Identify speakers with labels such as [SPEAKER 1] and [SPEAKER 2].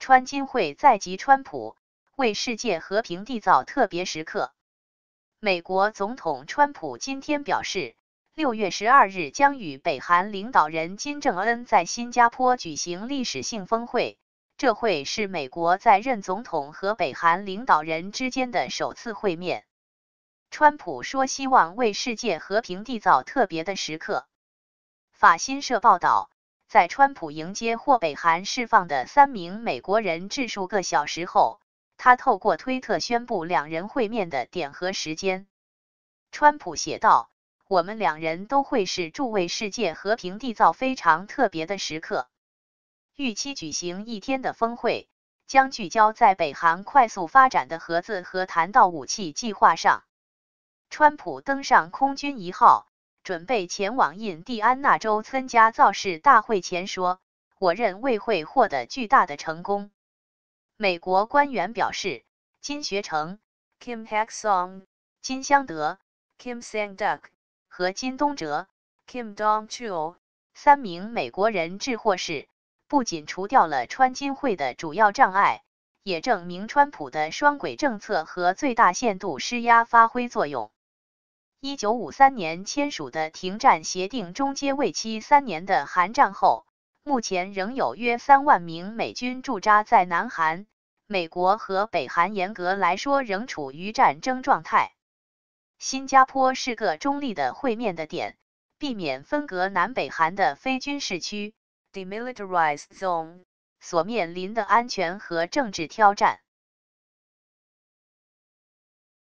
[SPEAKER 1] 川金会再集川普为世界和平缔造特别时刻。美国总统川普今天表示，六月十二日将与北韩领导人金正恩在新加坡举行历史性峰会，这会是美国在任总统和北韩领导人之间的首次会面。川普说，希望为世界和平缔造特别的时刻。法新社报道。在川普迎接或北韩释放的三名美国人质数个小时后，他透过推特宣布两人会面的点和时间。川普写道：“我们两人都会是助为世界和平缔造非常特别的时刻。预期举行一天的峰会，将聚焦在北韩快速发展的核子和弹道武器计划上。”川普登上空军一号。准备前往印第安纳州参加造势大会前说：“我认为会获得巨大的成功。”美国官员表示，金学成
[SPEAKER 2] （Kim Hak Song）、
[SPEAKER 1] 金相德
[SPEAKER 2] （Kim Sang Duck）
[SPEAKER 1] 和金东哲
[SPEAKER 2] （Kim Dong Chul）
[SPEAKER 1] 三名美国人质获释，不仅除掉了川金会的主要障碍，也证明川普的双轨政策和最大限度施压发挥作用。一九五三年签署的停战协定终结为期三年的韩战后，目前仍有约三万名美军驻扎在南韩。美国和北韩严格来说仍处于战争状态。新加坡是个中立的会面的点，避免分隔南北韩的非军事区
[SPEAKER 2] （demilitarized zone）
[SPEAKER 1] 所面临的安全和政治挑战。